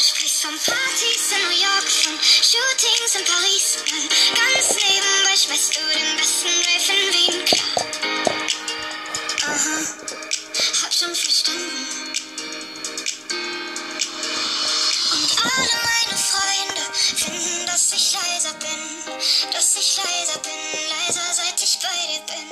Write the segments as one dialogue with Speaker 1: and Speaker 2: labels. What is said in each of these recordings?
Speaker 1: Du sprichst von Partys in New York, von Shootings in Paris. Und ganz nebenbei schmeißt du den besten Rave in Wien klar. Aha, hab schon verstanden. Und alle meine Freunde finden, dass ich leiser bin, dass ich leiser bin, leiser seit ich bei dir bin.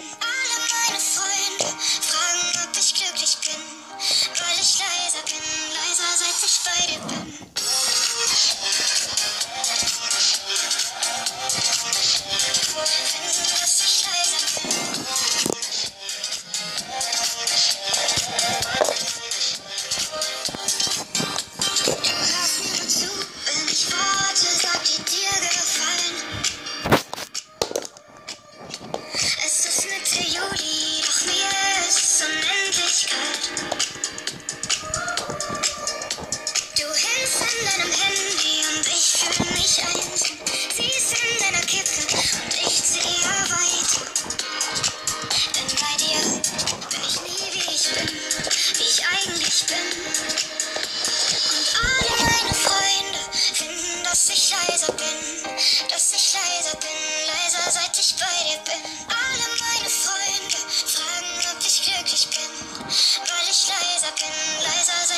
Speaker 1: seit ich bei dir bin. Alle meine Freunde fragen, ob ich glücklich bin, weil ich leiser bin, leiser sein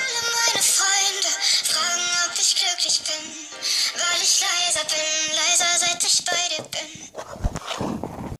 Speaker 1: Weil ich leiser bin, leiser seit ich bei dir bin.